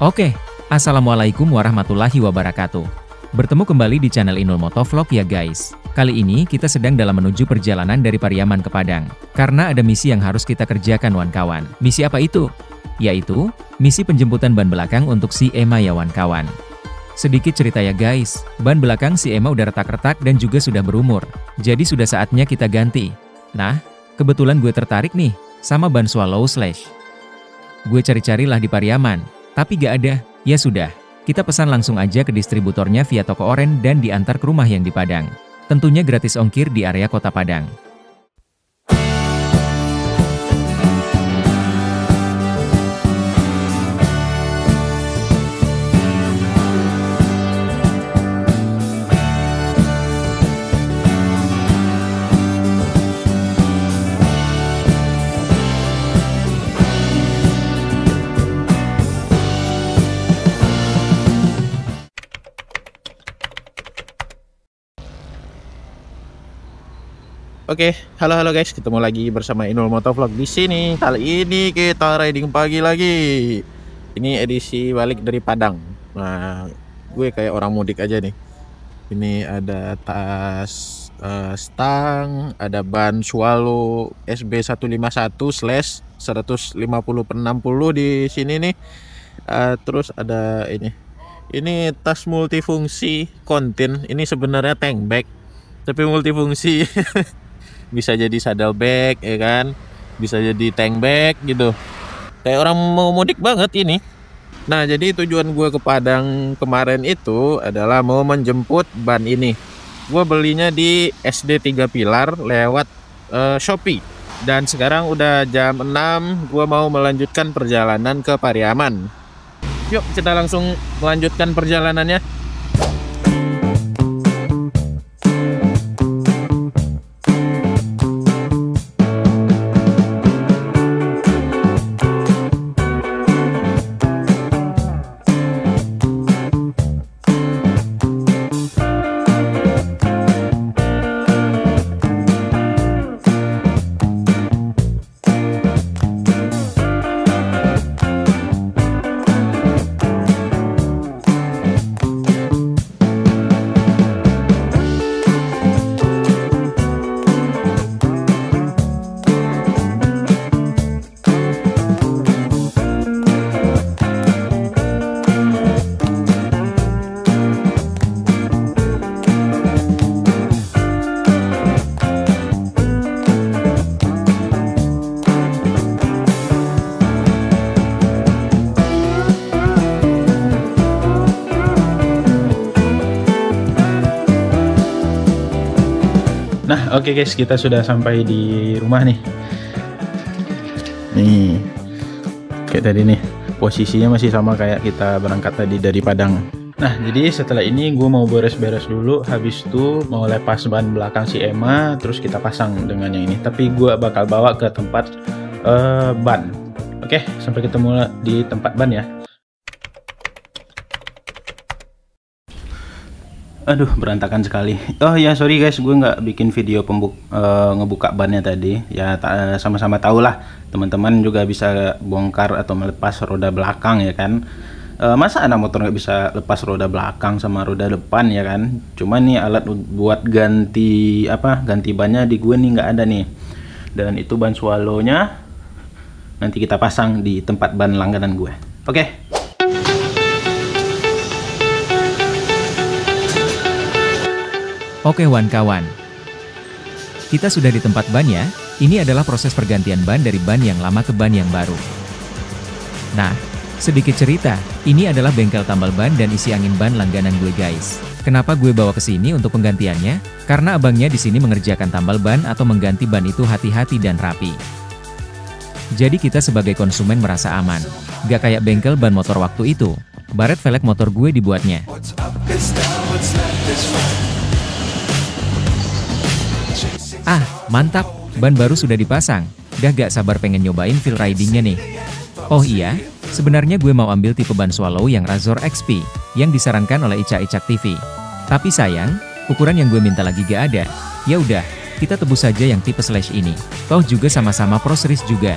Oke, Assalamualaikum warahmatullahi wabarakatuh. Bertemu kembali di channel Inul Motovlog ya guys. Kali ini kita sedang dalam menuju perjalanan dari Pariaman ke Padang. Karena ada misi yang harus kita kerjakan wan kawan. Misi apa itu? Yaitu, misi penjemputan ban belakang untuk si Emma ya wan kawan. Sedikit cerita ya guys, ban belakang si Emma udah retak-retak dan juga sudah berumur. Jadi sudah saatnya kita ganti. Nah, kebetulan gue tertarik nih, sama ban swallow slash. Gue cari-carilah di Pariaman, tapi gak ada. Ya sudah, kita pesan langsung aja ke distributornya via toko oren dan diantar ke rumah yang di Padang. Tentunya gratis ongkir di area kota Padang. Oke, halo halo guys, ketemu lagi bersama Inul Motovlog di sini. Kali ini kita riding pagi lagi. Ini edisi balik dari Padang. Nah, gue kayak orang mudik aja nih. Ini ada tas uh, stang, ada ban Swallow SB151 slash 150 per 60 di sini nih. Uh, terus ada ini. Ini tas multifungsi kontin. Ini sebenarnya tank bag tapi multifungsi. bisa jadi saddle bag ya kan? Bisa jadi tank bag gitu. Kayak orang mau mudik banget ini. Nah jadi tujuan gue ke Padang kemarin itu adalah mau menjemput ban ini. Gue belinya di SD 3 Pilar lewat uh, Shopee. Dan sekarang udah jam 6 gue mau melanjutkan perjalanan ke Pariaman. Yuk kita langsung melanjutkan perjalanannya Nah, oke okay guys, kita sudah sampai di rumah nih. Nih, kayak tadi nih, posisinya masih sama kayak kita berangkat tadi dari Padang. Nah, jadi setelah ini gue mau beres-beres dulu, habis itu mau lepas ban belakang si Emma, terus kita pasang dengan yang ini. Tapi gue bakal bawa ke tempat uh, ban. Oke, sampai ketemu di tempat ban ya. Aduh berantakan sekali. Oh ya sorry guys, gue nggak bikin video pembuk uh, ngebuka bannya tadi. Ya sama-sama tahu lah teman-teman juga bisa bongkar atau melepas roda belakang ya kan. Uh, masa anak motor nggak bisa lepas roda belakang sama roda depan ya kan? Cuma nih alat buat ganti apa ganti bannya di gue nih nggak ada nih. Dan itu ban swallownya nanti kita pasang di tempat ban langganan gue. Oke. Okay. Oke wan kawan. Kita sudah di tempat ban ya, ini adalah proses pergantian ban dari ban yang lama ke ban yang baru. Nah, sedikit cerita, ini adalah bengkel tambal ban dan isi angin ban langganan gue guys. Kenapa gue bawa ke sini untuk penggantiannya? Karena abangnya di sini mengerjakan tambal ban atau mengganti ban itu hati-hati dan rapi. Jadi kita sebagai konsumen merasa aman. Gak kayak bengkel ban motor waktu itu, baret velg motor gue dibuatnya. Mantap, ban baru sudah dipasang. Dah gak sabar pengen nyobain feel ridingnya nih. Oh iya, sebenarnya gue mau ambil tipe ban Swallow yang Razor XP, yang disarankan oleh Ica Icak TV. Tapi sayang, ukuran yang gue minta lagi gak ada. Ya udah, kita tebus saja yang tipe slash ini. Toh juga sama-sama pro series juga.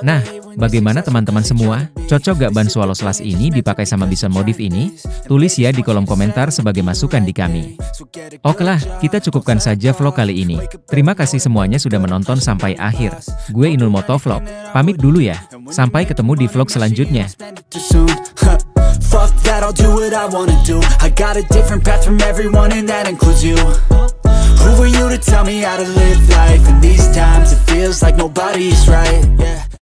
Nah, bagaimana teman-teman semua? Cocok gak ban swallow slash ini dipakai sama bison modif ini? Tulis ya di kolom komentar sebagai masukan di kami. Oke lah, kita cukupkan saja vlog kali ini. Terima kasih semuanya sudah menonton sampai akhir. Gue Inul Motovlog, pamit dulu ya. Sampai ketemu di vlog selanjutnya. Fuck that, I'll do what I wanna do. I got a different path from everyone, and that includes you. Who are you to tell me how to live life? In these times, it feels like nobody's right. Yeah.